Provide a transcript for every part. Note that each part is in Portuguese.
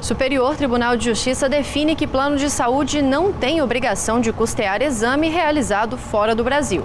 Superior Tribunal de Justiça define que plano de saúde não tem obrigação de custear exame realizado fora do Brasil.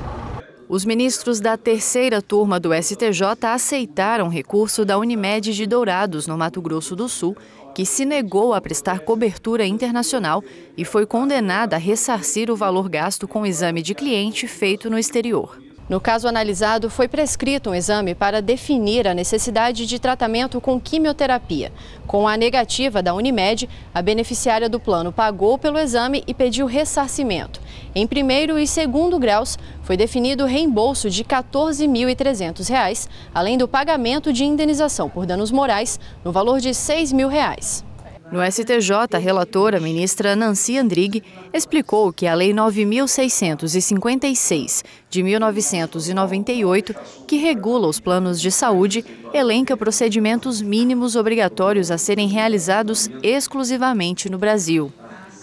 Os ministros da terceira turma do STJ aceitaram recurso da Unimed de Dourados, no Mato Grosso do Sul, que se negou a prestar cobertura internacional e foi condenada a ressarcir o valor gasto com exame de cliente feito no exterior. No caso analisado, foi prescrito um exame para definir a necessidade de tratamento com quimioterapia. Com a negativa da Unimed, a beneficiária do plano pagou pelo exame e pediu ressarcimento. Em primeiro e segundo graus, foi definido o reembolso de R$ 14.300, além do pagamento de indenização por danos morais no valor de 6 mil reais. No STJ, a relatora, ministra Nancy Andrighi, explicou que a Lei 9.656 de 1998, que regula os planos de saúde, elenca procedimentos mínimos obrigatórios a serem realizados exclusivamente no Brasil.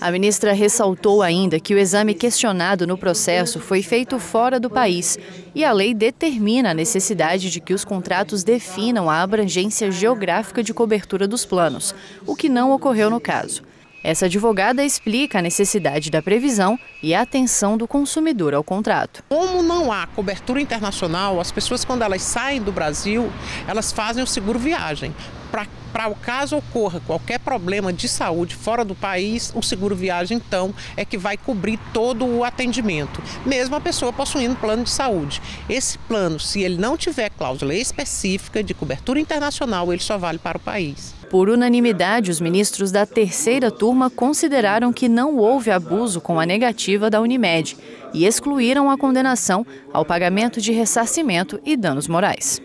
A ministra ressaltou ainda que o exame questionado no processo foi feito fora do país e a lei determina a necessidade de que os contratos definam a abrangência geográfica de cobertura dos planos, o que não ocorreu no caso. Essa advogada explica a necessidade da previsão e a atenção do consumidor ao contrato. Como não há cobertura internacional, as pessoas quando elas saem do Brasil, elas fazem o seguro viagem. Para o caso ocorra qualquer problema de saúde fora do país, o seguro viagem então é que vai cobrir todo o atendimento, mesmo a pessoa possuindo plano de saúde. Esse plano, se ele não tiver cláusula específica de cobertura internacional, ele só vale para o país. Por unanimidade, os ministros da terceira turma consideraram que não houve abuso com a negativa da Unimed e excluíram a condenação ao pagamento de ressarcimento e danos morais.